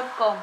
할 것.